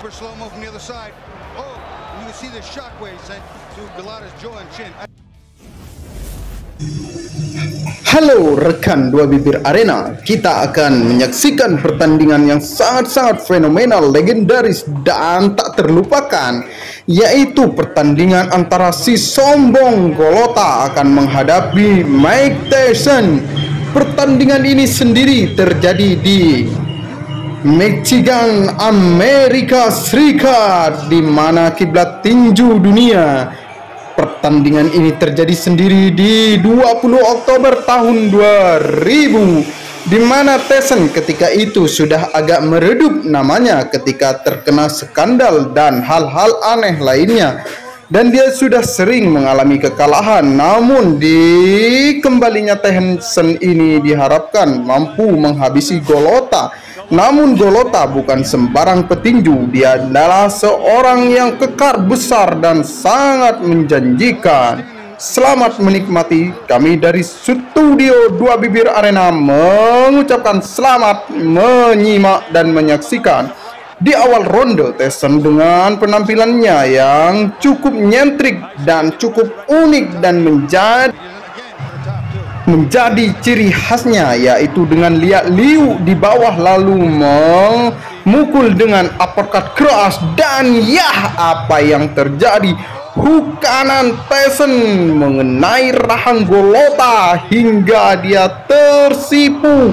For slow mo from the other side. Oh, you can see the shockwaves eh, to Galata's jaw and chin. Halo rekan dua bibir arena Kita akan menyaksikan pertandingan yang sangat-sangat fenomenal, legendaris dan tak terlupakan Yaitu pertandingan antara si sombong Golota akan menghadapi Mike Tyson Pertandingan ini sendiri terjadi di Michigan, Amerika Serikat di mana kiblat tinju dunia. Pertandingan ini terjadi sendiri di 20 Oktober tahun 2000 di mana Tyson ketika itu sudah agak meredup namanya ketika terkena skandal dan hal-hal aneh lainnya dan dia sudah sering mengalami kekalahan. Namun di kembalinya Tyson ini diharapkan mampu menghabisi Golota. Namun Golota bukan sembarang petinju, dia adalah seorang yang kekar besar dan sangat menjanjikan. Selamat menikmati kami dari studio Dua Bibir Arena mengucapkan selamat menyimak dan menyaksikan di awal ronde Tyson dengan penampilannya yang cukup nyentrik dan cukup unik dan menjadi menjadi ciri khasnya yaitu dengan liat liu di bawah lalu memukul dengan uppercut keras dan ya apa yang terjadi? Hook kanan Tyson mengenai rahang Golota hingga dia tersipu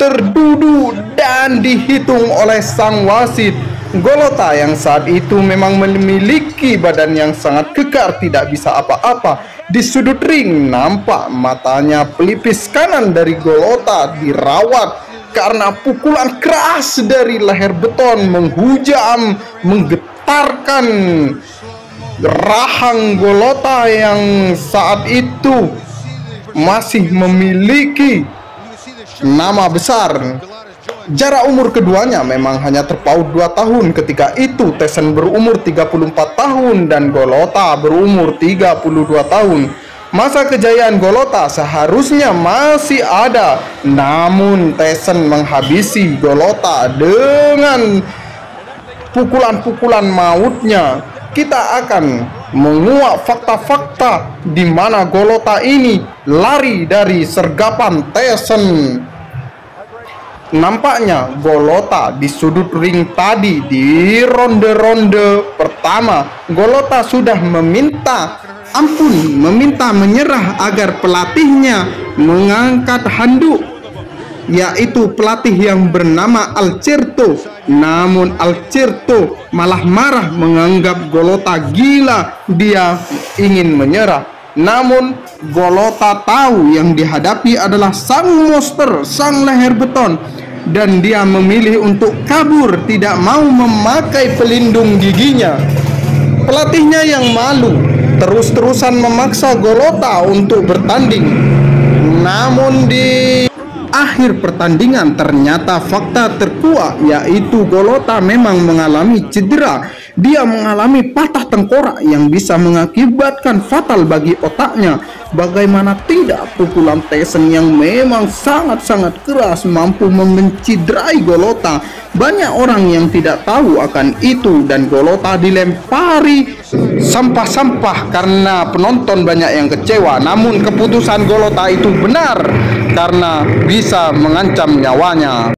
terduduk dan dihitung oleh sang wasit. Golota yang saat itu memang memiliki badan yang sangat kekar tidak bisa apa-apa. Di sudut ring nampak matanya pelipis kanan dari Golota dirawat karena pukulan keras dari leher beton menghujam menggetarkan rahang Golota yang saat itu masih memiliki nama besar Jarak umur keduanya memang hanya terpaut 2 tahun ketika itu Tyson berumur 34 tahun dan Golota berumur 32 tahun. Masa kejayaan Golota seharusnya masih ada, namun Tyson menghabisi Golota dengan pukulan-pukulan mautnya. Kita akan menguak fakta-fakta di mana Golota ini lari dari sergapan Tyson Nampaknya Golota di sudut ring tadi di ronde-ronde pertama Golota sudah meminta ampun, meminta menyerah agar pelatihnya mengangkat handuk yaitu pelatih yang bernama Alcerto namun Alcerto malah marah menganggap Golota gila dia ingin menyerah namun Golota tahu yang dihadapi adalah sang monster, sang leher beton dan dia memilih untuk kabur tidak mau memakai pelindung giginya. Pelatihnya yang malu terus-terusan memaksa Golota untuk bertanding. Namun di akhir pertandingan ternyata fakta terkuat yaitu Golota memang mengalami cedera. Dia mengalami patah tengkorak yang bisa mengakibatkan fatal bagi otaknya. Bagaimana tidak pukulan Tyson yang memang sangat-sangat keras mampu menciderai Golota. Banyak orang yang tidak tahu akan itu dan Golota dilempari sampah-sampah karena penonton banyak yang kecewa. Namun keputusan Golota itu benar karena bisa mengancam nyawanya.